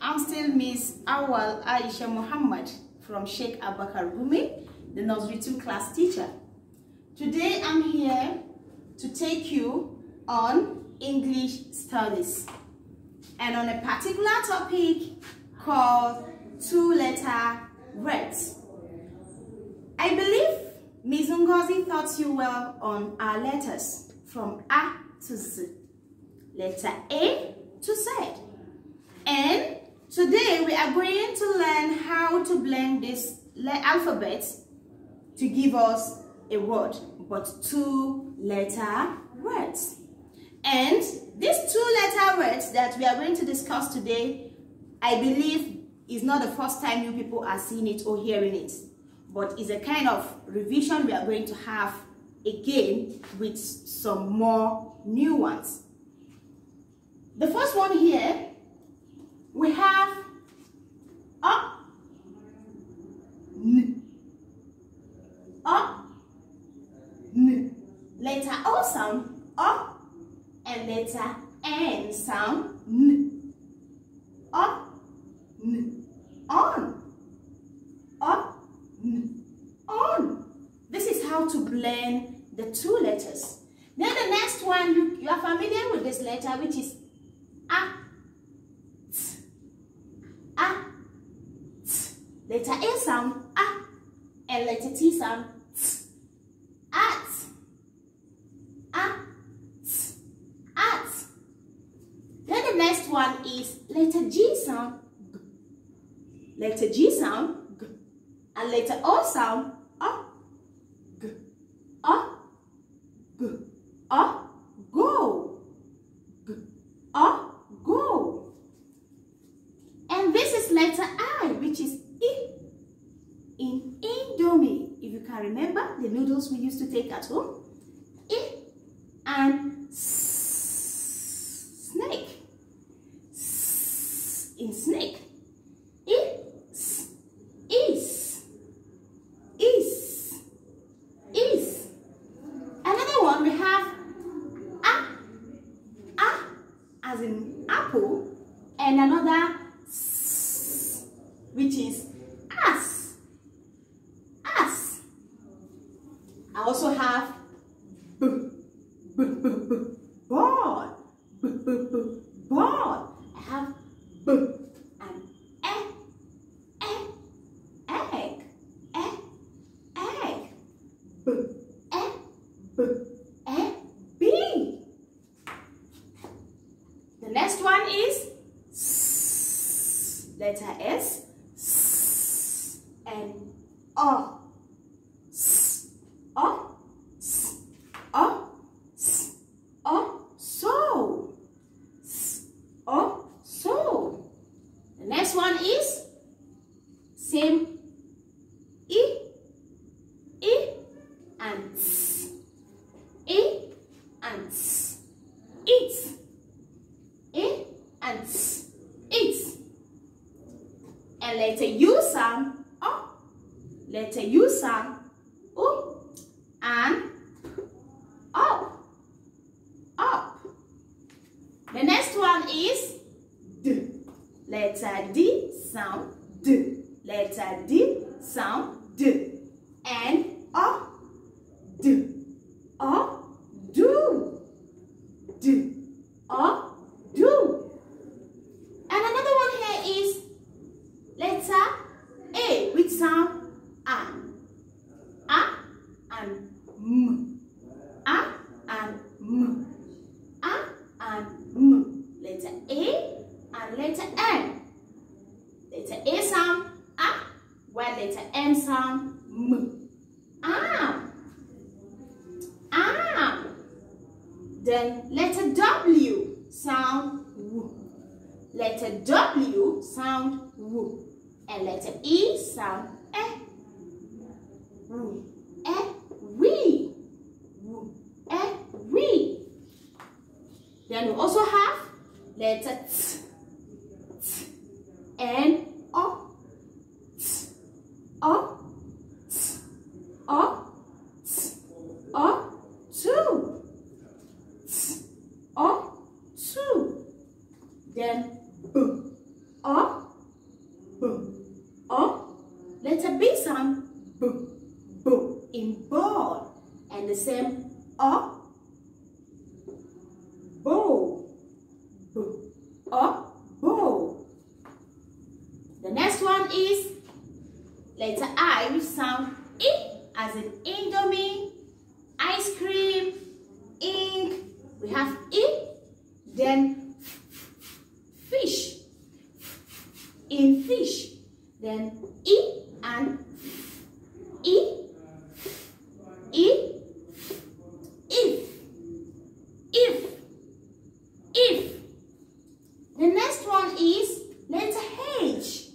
I'm still Miss Awal Aisha Muhammad from Sheikh Abubakar Gummi, the nursery 2 class teacher. Today I'm here to take you on English studies and on a particular topic called two-letter words. I believe Ms. Ngozi taught you well on our letters from A to Z, letter A to Z. And today we are going to learn how to blend this alphabet to give us a word, but two letter words. And these two letter words that we are going to discuss today, I believe is not the first time you people are seeing it or hearing it, but is a kind of revision we are going to have again with some more new ones. The first one here, we have up, n, up, n. Letter O sound, up, and letter N sound, n. Up, n, on, up, n, on. This is how to blend the two letters. Then the next one, you, you are familiar with this letter, which is A, T, A, T. Letter A sound, A, and letter T sound, T. At, A, T, at. Then the next one is letter G sound, G. Letter G sound, G. And letter O sound, O, G, O, G, O, go, G, O, go. And this is letter I, which is I in Indomie. If you can remember the noodles we used to take at home. I and s snake. S in snake. I, s, is, is, is. Another one we have a, a as in apple, and another s, which is as, as. I also have b, b, b, b, ball, b, b, b, ball. I have b and e, e, egg, e, egg, b, e, b, e, bee. The next one is s, letter s, and O. S, O, s, O, s, O, so. S, O, so. The next one is same I, I, and s, I, and s, it, I, and letter U sound, O. Letter U sound, U, and up, up. The next one is D. Letter D sound D. Letter D sound D. And O, D. O, do. D. O, do. And another one here is letter A, which sound A. A and M. A and M. A and M. Letter A and letter M. Letter A sound A, while letter M sound M. Arm. Arm. Then letter W sound W. Letter W sound W. And letter E sound E. W. E. We. W. E. We. Then we also have letter T. T. And O. T. O. T. O. T. O. Two. T. O. Two. Then B. O. Letter B sound b, b in ball. And the same o, bow, b, o, bow. The next one is letter I, which sound I as in Indomie, ice cream, ink. We have I, then fish, in fish, then I and I, I, if, if, if. The next one is letter H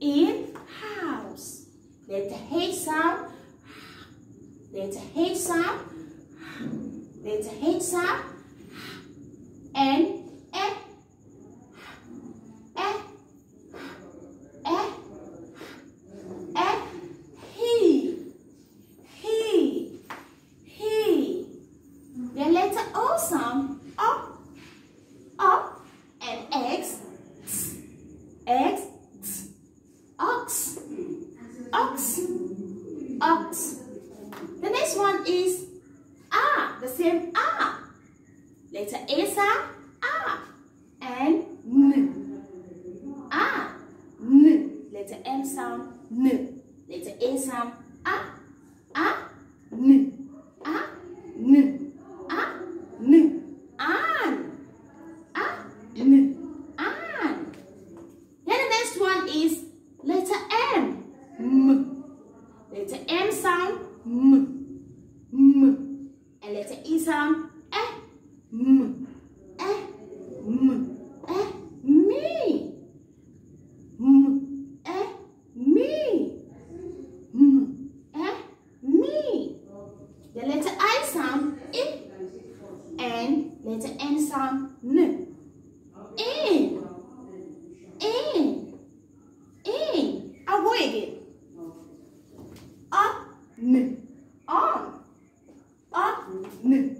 in house. Letter H sound. Letter H sound. Letter H sound. And E. E. E. E. He. He. He. The letter O sound. O. O. And X. X. X. Ox. Ox. Ox. The next one is ah, the same ah. Letter A sound ah and n. Ah, n. Letter M sound n. Letter A sound ah, ah, n. Ah, n. Ah, n. An. Ah. An. Then the next one is letter M. M. Letter M sound M. M. And letter E sound E. M. E. M. n, on. Up, n,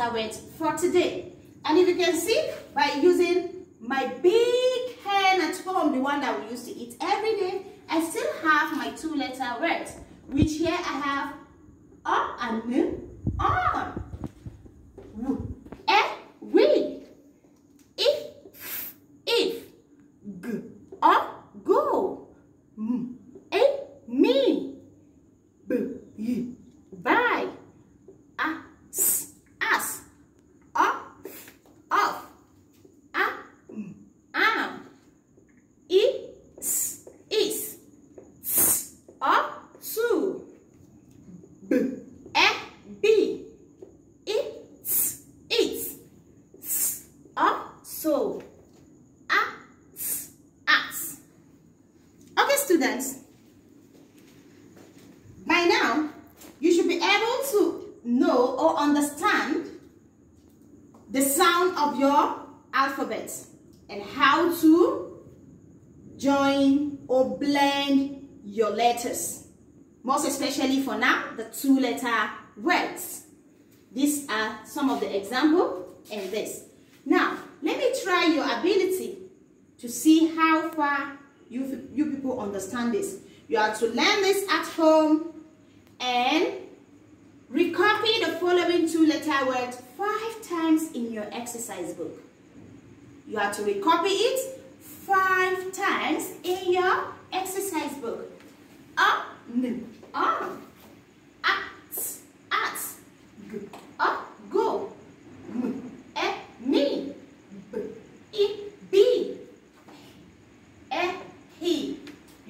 two-letter for today. And if you can see, by using my big hen at home, the one that we used to eat every day, I still have my two-letter words, which here I have up and n, on. W, e, eh, we. If, if. Go. M, a, me. So, ah, as. Ah, okay, students. By now, you should be able to know or understand the sound of your alphabet and how to join or blend your letters. Most especially for now, the two-letter words. These are some of the example and this. Now, let me try your ability to see how far you, you people understand this. You are to learn this at home and recopy the following two-letter words five times in your exercise book. You are to recopy it five times in your exercise book. Up, n, on, at, at, g, up, go, m, e, me, b, i, be, e, he.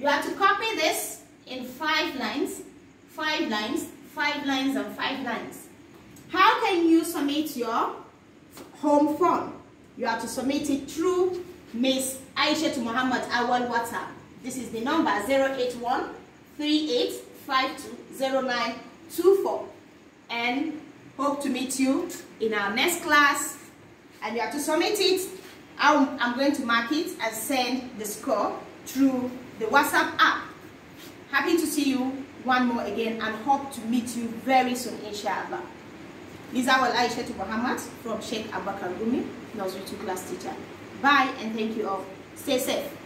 You have to copy this in five lines, five lines, five lines, and five lines. How can you submit your home form? You have to submit it through Miss Aisha to Muhammad Awal WhatsApp. This is the number 081 38520924 and hope to meet you in our next class and you have to submit it. I'm, I'm going to mark it and send the score through the WhatsApp app. Happy to see you one more again and hope to meet you very soon inshallah. Is our Aisha to Muhammad from Sheikh Abubakar Gummi, nursery 2 class teacher. Bye and thank you all. Stay safe.